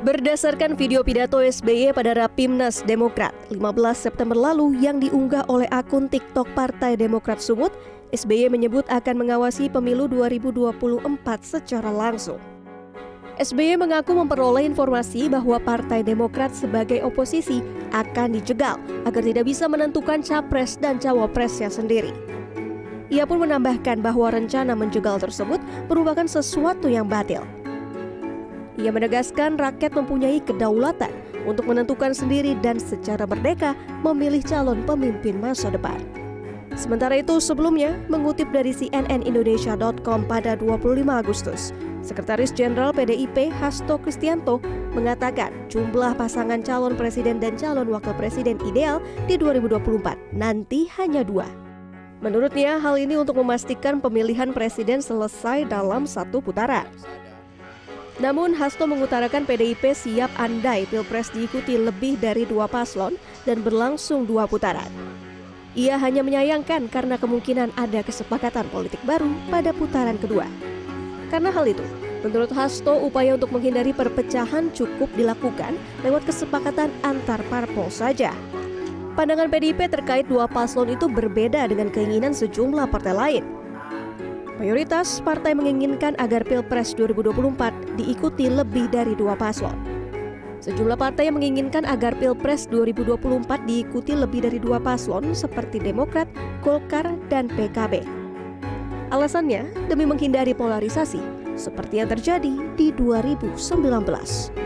Berdasarkan video pidato SBY pada Rapimnas Demokrat 15 September lalu yang diunggah oleh akun TikTok Partai Demokrat Sumut, SBY menyebut akan mengawasi pemilu 2024 secara langsung. SBY mengaku memperoleh informasi bahwa Partai Demokrat sebagai oposisi akan dijegal agar tidak bisa menentukan capres dan cawapresnya sendiri. Ia pun menambahkan bahwa rencana menjegal tersebut merupakan sesuatu yang batil. Ia menegaskan rakyat mempunyai kedaulatan untuk menentukan sendiri dan secara merdeka memilih calon pemimpin masa depan. Sementara itu sebelumnya, mengutip dari cnnindonesia.com pada 25 Agustus, Sekretaris Jenderal PDIP Hasto Kristianto mengatakan jumlah pasangan calon presiden dan calon wakil presiden ideal di 2024 nanti hanya dua. Menurutnya, hal ini untuk memastikan pemilihan presiden selesai dalam satu putaran. Namun, Hasto mengutarakan PDIP siap andai pilpres diikuti lebih dari dua paslon dan berlangsung dua putaran. Ia hanya menyayangkan karena kemungkinan ada kesepakatan politik baru pada putaran kedua. Karena hal itu, menurut Hasto, upaya untuk menghindari perpecahan cukup dilakukan lewat kesepakatan antar parpol saja. Pandangan PDIP terkait dua paslon itu berbeda dengan keinginan sejumlah partai lain. Mayoritas partai menginginkan agar Pilpres 2024 diikuti lebih dari dua paslon. Sejumlah partai yang menginginkan agar Pilpres 2024 diikuti lebih dari dua paslon seperti Demokrat, Golkar, dan PKB. Alasannya demi menghindari polarisasi seperti yang terjadi di 2019.